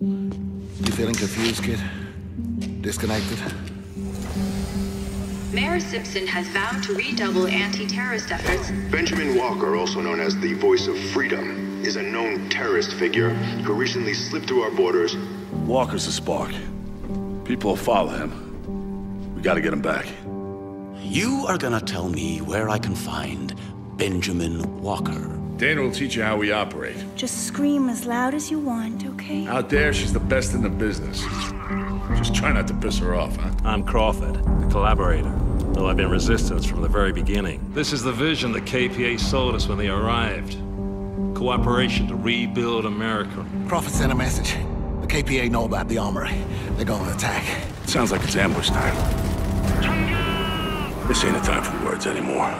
You feeling confused, kid? Disconnected? Mayor Simpson has vowed to redouble anti-terrorist efforts. Benjamin Walker, also known as the Voice of Freedom, is a known terrorist figure who recently slipped through our borders. Walker's a spark. People will follow him. We gotta get him back. You are gonna tell me where I can find Benjamin Walker. Dana will teach you how we operate. Just scream as loud as you want, okay? Out there, she's the best in the business. Just try not to piss her off, huh? I'm Crawford, the collaborator. Though I've been resistance from the very beginning. This is the vision the KPA sold us when they arrived. Cooperation to rebuild America. Crawford sent a message. The KPA know about the armory. They're gonna attack. Sounds like it's ambush time. This ain't a time for words anymore.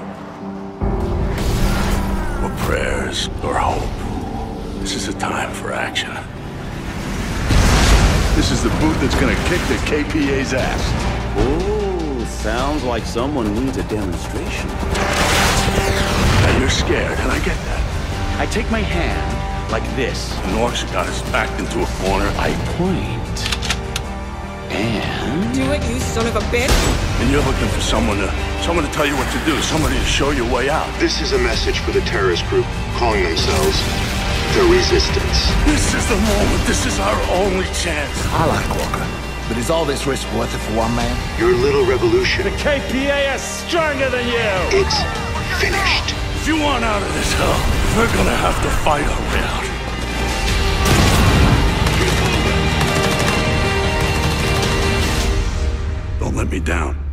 Or prayers, or hope. This is a time for action. This is the boot that's gonna kick the KPA's ass. Oh, sounds like someone needs a demonstration. Now you're scared, and I get that. I take my hand like this. The Norks got us backed into a corner. I point. And Do it, you son of a bitch! And you're looking for someone to someone to tell you what to do, somebody to show you a way out. This is a message for the terrorist group calling themselves the Resistance. This is the moment. This is our only chance. I like Walker. But is all this risk worth it for one man? Your little revolution, The KPA is stronger than you! it's finished. If you want out of this hell, we're gonna have to fight our way out. Me down.